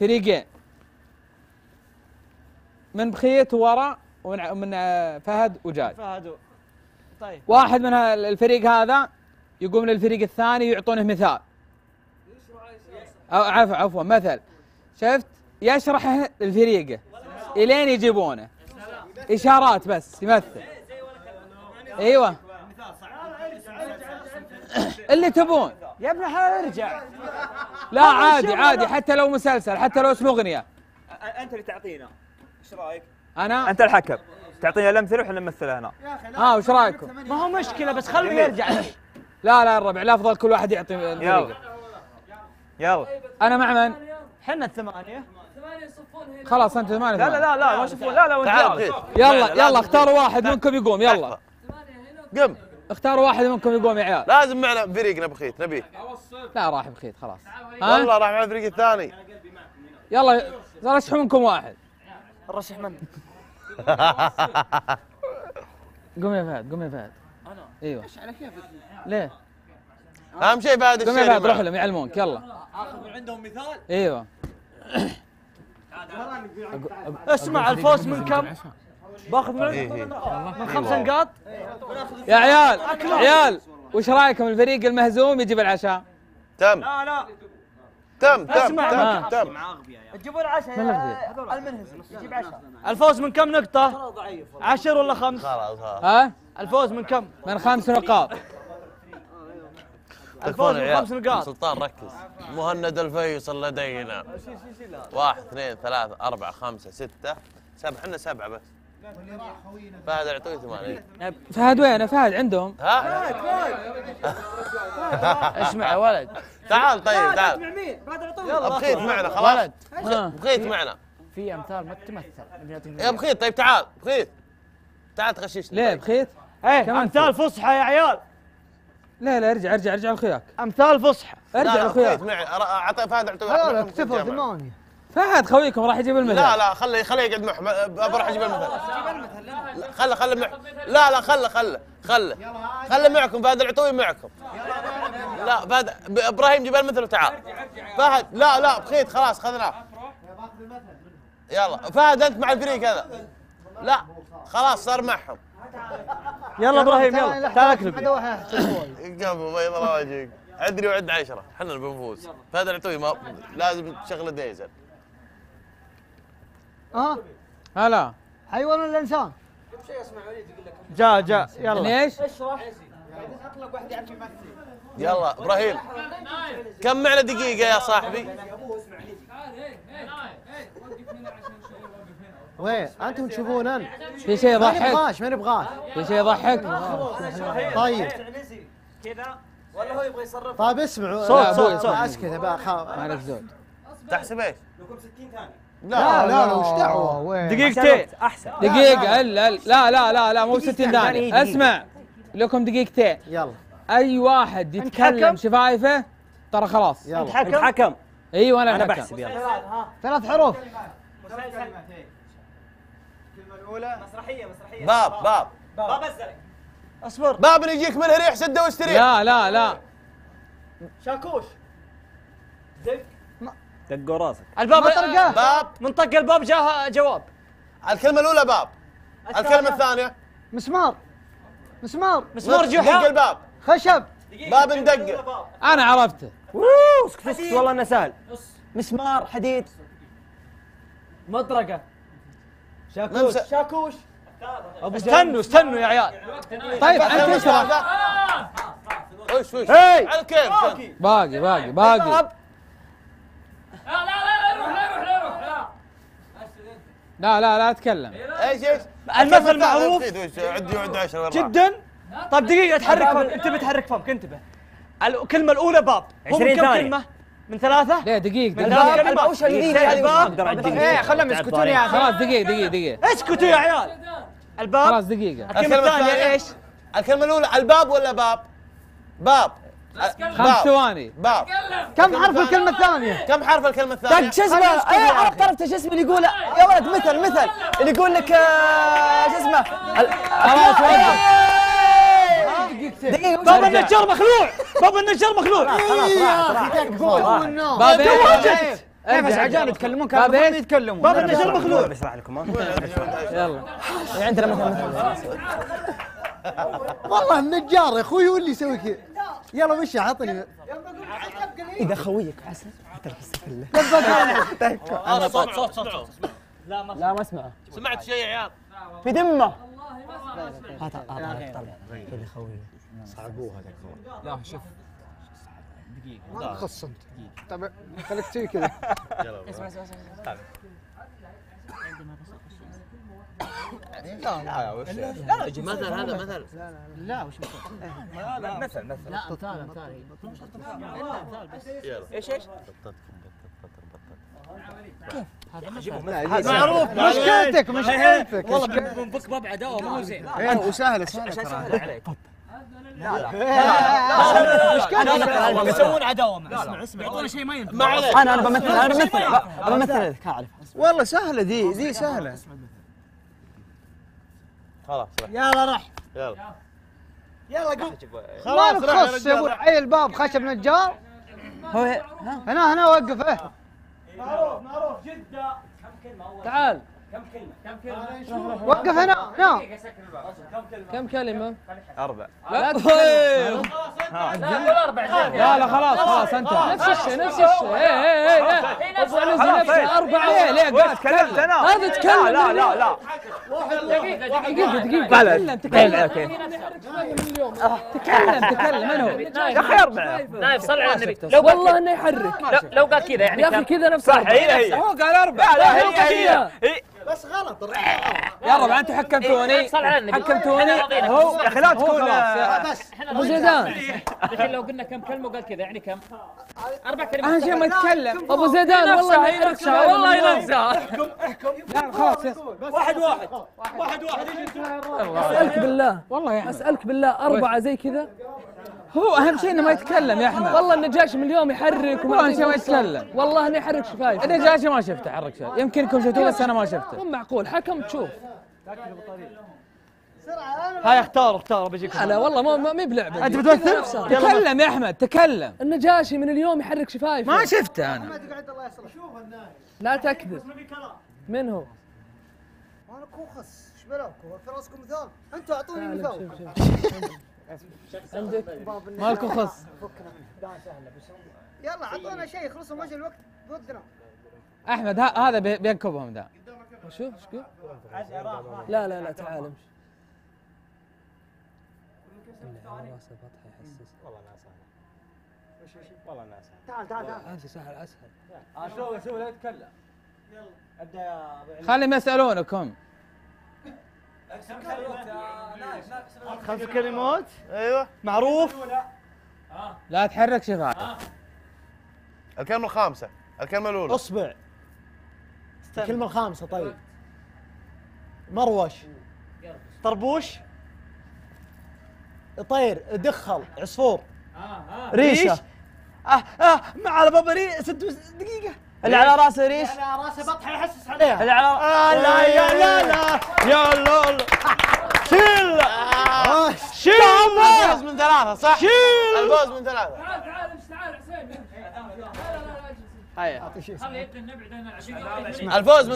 فريقين. من بخيت ورا ومن من آه، فهد وجاد فهد و- طيب. واحد من الفريق هذا يقوم للفريق الثاني ويعطونه مثال. أو عفوا عفوا مثل. شفت؟ يشرحه لفريقه إلين يجيبونه. إشارات بس يمثل. أيوه. اللي تبون. يا ابن الحلال ارجع. لا عادي عادي حتى لو مسلسل حتى لو اسمه أغنية. أنت اللي تعطينا. إيش رأيك؟ أنا؟ أنت الحكم. تعطينا الامثله وإحنا نمثلها هنا ها وش رأيكم؟ ما هو مشكلة بس خليه يرجع لا لا الربع الافضل كل واحد يعطي يلا. يلا. أنا مع من؟ حنا الثمانية. خلاص أنت ثمانية لا لا لا لا ما شوفون لا لا تعال. يلا لا، يلا اختاروا واحد منكم يقوم يلا. قم. اختاروا واحد منكم يقوم يا عيال لازم معنا فريقنا بخيت نبيه لا راح بخيت خلاص. والله راح مع الفريق الثاني. يلا رشحوا منكم واحد. الرشح من؟ قوم يا فهد قوم يا فهد. أنا؟ أيوه. ليه؟ أهم شيء بعد قوم يا الشيء فهد روح لهم يعلمونك يلا. اخذ عندهم مثال؟ أيوه. اسمع الفوز من كم؟ باخذ من إيه إيه. من خمس نقاط يا عيال عيال وش رأيكم الفريق المهزوم يجيب العشاء؟ تم. لا لا. تم تم اسمع، تم تم. مع اغبياء يا تجيبون عشاء من يا المنهز يجيب عشاء. الفوز من كم نقطة؟ عشر ولا خمس؟ خلاص ها؟ الفوز من كم؟ من خمس نقاط. الفوز من خمس. نقاط. سلطان ركز. مهند الفيصل لدينا. واحد اثنين ثلاثة أربعة خمسة ستة سبعة. إحنا سبعة بس. فهد اعطوه ثمانية فهد وين؟ فهد عندهم. ها؟ اسمع يا ولد. تعال طيب تعال. يلا بخيت معنا خلاص. بخيت معنا. في أمثال ما تمثل يا بخيت طيب تعال. بخيت. تعال تغششني ليه طيب. بخيت؟ إيه أمثال فصحى يا عيال. لا لا ارجع ارجع ارجع لاخوياك أمثال فصحى. ارجع بخيت معي. أعطي فهد اعطوه لا لا الجامعة. ثمانية. فهد خويكم راح يجيب المثل. لا لا خليه خليه يقعد معهم بروح أجيب المثل. لا، خله خله مع لا لا خله خله خله خله معكم فهد العطوي معكم. لا فهد إبراهيم جيب المثل وتعال. فهد لا لا بخيت خلاص خذناه. يلا فهد أنت مع الفريق هذا. لا خلاص صار معهم. يلا إبراهيم يلا. تعال اكلب. قبل بيض الله وجهك عدني وعد عشرة. إحنا اللي بنفوز. فهد العطوي ما لازم تشغله ديزل. ها هلا. حيوان ولا انسان؟ جاء جاء. يلا. يعني إيش؟ يلا إبراهيم. كم معنا دقيقة يا صاحبي؟ وين؟ أنتم تشوفونن في شيء ما يضحك؟ نبغاش ما نبغاش. في شيء يضحك؟ طيب. كذا. ولا هو يبغى يصرف؟ طيب اسمعوا. صوت، صوت، صوت. أسكت أبا خا- مالك زود. تحسب إيش؟ لكم 60 ثانية. لا لا لا وش دعوة؟ وين؟ دقيقتين. أحسن. دقيقة الا لا لا لا لا مو 60 دقيقة، ثانية دقيقة. أسمع لكم دقيقتين. يلا. أي واحد يتكلم؟ شفايفه ترى خلاص. يلا. حكم؟ حكم أيوه أنا أنا بحسب يلا. ثلاث حروف مسرحية مسرحية باب باب. باب. الزرق. أصبر. باب اللي يجيك من ريح سده واستريح لا لا لا. شاكوش. دق دقوا راسك. الباب مطرقة. باب. من طق الباب جاء جواب. الكلمة الأولى باب. الكلمة الثانية. مسمار. مسمار. مسمار دق جحا الباب. خشب. باب ندق أنا عرفته. اسكت اسكت والله إنه سهل. مسمار حديد. مطرقة. نمسك. شاكوش. استنوا استنوا يا عيال. طيب أنت اشرح. وش وش؟ هي. على كيف باقي. باقي باقي لا لا لا أتكلم. إيش إيش المثل معروف عدي وعد عشر مرات جدا. طيب دقيقة تحرك فمك انتبه تحرك فمك انتبه. الكلمة الأولى باب. هم 20 كم ثانية. كلمة؟ من ثلاثة؟ من دقيقة. ثلاث كلمات وش الميزة هذه الباب أقدر إيه خلهم يسكتون يا أخي. خلاص دقيقة دقيقة دقيقة. اسكتوا يا عيال. الباب. خلاص دقيقة. الكلمة الثانية. إيش؟ الكلمة الأولى الباب ولا باب؟ باب. خمس باب. ثواني. باب كم حرف الكلمة الثانية؟ كم حرف الكلمة الثانية؟ دق شو اسمه؟ إيه عرفت عرفت شو اسمه اللي يقول يا ولد مثل مثل. اللي يقول لك آه، شو اسمه؟ خلاص وقف دقيقة باب النجار مخلوع. باب النجار مخلوع. خلاص راح راح. باب إيه؟ إيش؟ نفس ارجع. عجان يتكلمون باب كانوا إيش؟ المفروض يتكلمون باب النجار مخلوع. بشرح لكم يلا. يعني عندنا مثلا مثلا والله النجار يا أخوي هو اللي يسوي كذا. يلا مشي عطني. إذا خويك عسل هذا صوت صوت صوت. لا ما أسمعه. سمعت شيء يا عيال؟ في دمه هات هات هات طلع. اللي خويه ما تخص انت طيب خليك تسوي كذا. مثل هذا مثل معروف مشكلتك مشكلتك والله باب عداوه ما هو زين وسهله سهله يسوون عداوه معه اسمع اسمع يعطونا شيء ما ينفع ما عليك أنا أنا بمثل أنا بمثل بمثل اعرف والله سهله ذي ذي سهله خلاص روح. يلا. راح يلا ما تخص يا ابو عيل الباب خشب نجار هو هنا هنا وقف إيه. تعال. وقف هنا هنا. كم كلمة؟ أربع. لا لا لا خلاص خلاص انتهى نفس الشيء نفس الشيء. إيه إيه إيه. ابو نزل نفسه أربعة ليه ليه قاعد تكلمت أنا هذا تكلم لا لا لا. دقيقة دقيقة تكلم تكلم تكلم تكلم من هو؟ يا أخي اربعه نايف. صل على النبي. لو والله انه يحرك. لو, قال كذا يعني يا أخي كذا نفس صح هي هي. هو قال أربعة لا هي هي هي يا ربع أنتم حكمتوني. النبي. حكمتوني. هو يا أخي لا هو تكون خلاص ابو زيدان. الحين لو قلنا كم كلمة وقال كذا يعني كم؟ أربع كلمات. اهم شيء ما يتكلم أبو زيدان والله والله ينفسها لا خلاص. يس. واحد واحد واحد واحد. أسألك بالله. والله يا احمد أسألك بالله أربعة زي كذا. هو أهم شيء إنه ما يتكلم يا أحمد. والله النجاشي من اليوم يحرك وما اهم شيء ما يتكلم. والله إنه يحرك شفايف النجاشي ما شفته حرك شفايف يمكنكم شفتوه بس أنا ما شفته. مو معقول. حكم تشوف. هاي اختار اختار بجيك لا والله ما ما بلعبه أنت بتمثل؟ تكلم يا أحمد تكلم. النجاشي من اليوم يحرك شفايف ما شفته أنا. لا تكذب. من هو؟ أنا كوخس إيش بلاكم في راسكم مثال أنتوا اعطوني مثال عندك؟ مالكم خص. يلا اعطونا شيء خلصوا مشي الوقت بودنا. احمد ها- هذا بي- بينكبهم ذا. شوف إيش قول؟ لا لا لا تعال امشي. تعال تعال تعال. امشي سهل اسهل شو شو لا تتكلم. أبدأ يا أبو خليهم يسألونكم. خمس كلمات؟ أيوه. معروف. لا تحرك شفايف الكلمة الخامسة. الكلمة الأولى. أصبع. الكلمة الخامسة طيب. مروش. طربوش. طير. دخل. عصفور. ريشة. آه آه مع على بابا ري ست دقيقة. اللي على راسه ريش راسه بطحة يحسس عليها اللي على آه لا يا لا لا يا لا لا شيل شيل الفوز من ثلاثة صح؟ شيل الفوز من ثلاثة تعال تعال امشي تعال حسين لا لا لا لا هيا الفوز من